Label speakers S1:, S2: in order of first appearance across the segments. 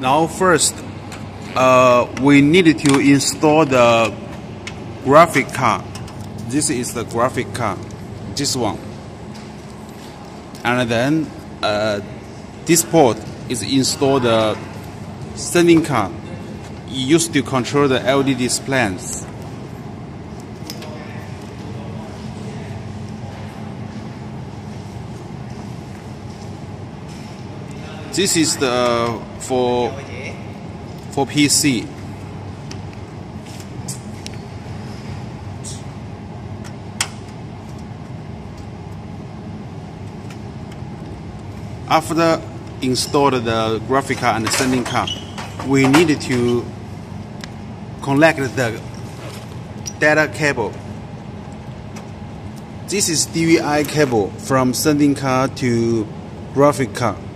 S1: Now first, uh, we need to install the graphic card. This is the graphic card, this one. And then uh, this port is install the sending card used to control the LED displays. This is the uh, for for PC. After installed the graphic card and the sending card, we need to connect the data cable. This is DVI cable from sending card to graphic card.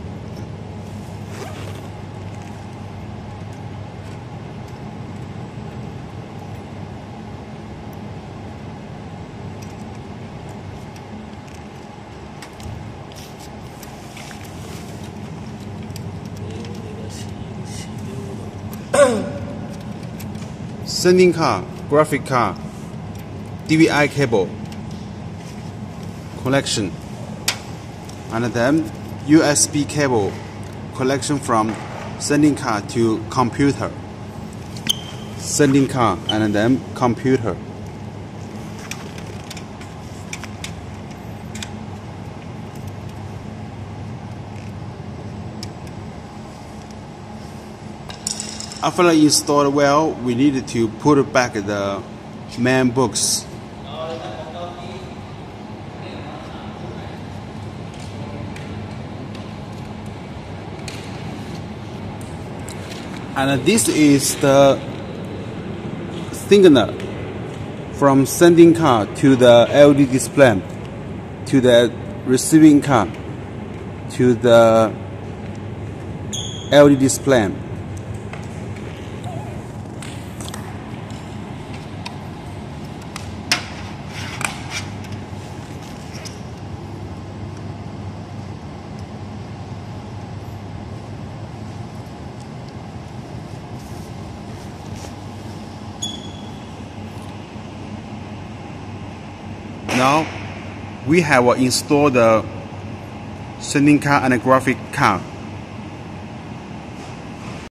S1: Sending card, graphic card, DVI cable collection, and then USB cable collection from sending card to computer, sending card, and then computer. After installed well, we needed to put back the man books. And this is the signal from sending car to the LED display to the receiving car, to the LED display. Now we have installed the sending card and a graphic card